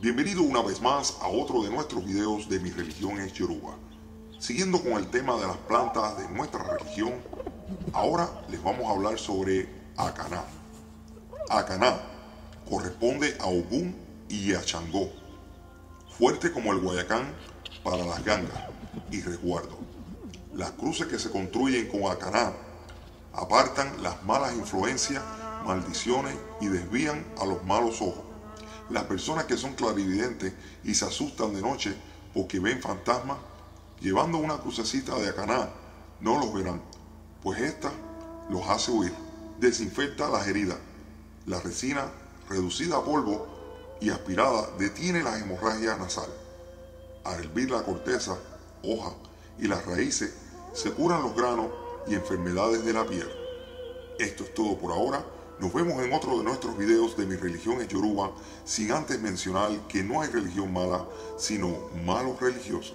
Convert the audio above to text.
Bienvenido una vez más a otro de nuestros videos de Mi Religión es Yoruba. Siguiendo con el tema de las plantas de nuestra religión, ahora les vamos a hablar sobre Akaná. Akaná corresponde a Ogún y a Changó, fuerte como el Guayacán para las gangas y resguardo. Las cruces que se construyen con Akaná apartan las malas influencias, maldiciones y desvían a los malos ojos. Las personas que son clarividentes y se asustan de noche porque ven fantasmas, llevando una crucecita de Akaná, no los verán, pues esta los hace huir, desinfecta las heridas. La resina, reducida a polvo y aspirada, detiene la hemorragia nasal. Al hervir la corteza, hoja y las raíces, se curan los granos y enfermedades de la piel. Esto es todo por ahora. Nos vemos en otro de nuestros videos de mi religión es Yoruba, sin antes mencionar que no hay religión mala, sino malos religiosos.